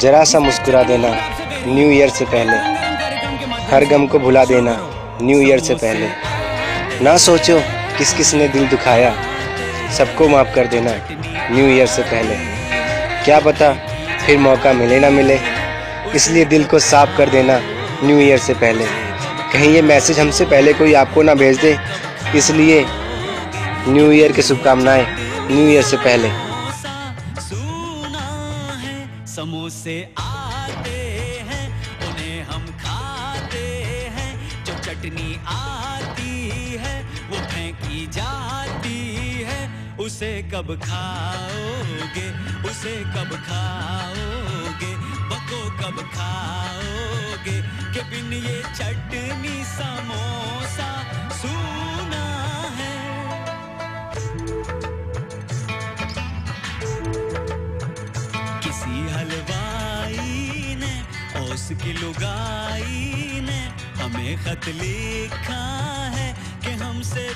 जरा सा मुस्कुरा देना न्यू ईयर से पहले। हर गम को भुला देना न्यू ईयर से पहले। ना सोचो किस किस ने दिल दुखाया, सबको माफ़ कर देना न्यू ईयर से पहले। क्या पता फिर मौका मिले ना मिले, इसलिए दिल को साफ़ कर देना न्यू ईयर से पहले। कहीं ये मैसेज हमसे पहले कोई आपको ना भेज दे, इसलिए न्यू ईयर की शुभकामनाएँ न्यू ईयर से पहले। समोसे आते हैं, उन्हें हम खाते हैं। जो चटनी आती है, वो फेंकी जाती है। उसे कब खाओगे, उसे कब खाओगे, बको कब खाओगे? के बिन ये चटनी समोसा हलवाई ने लुगाई ने हमें खत लिखा है कि हमसे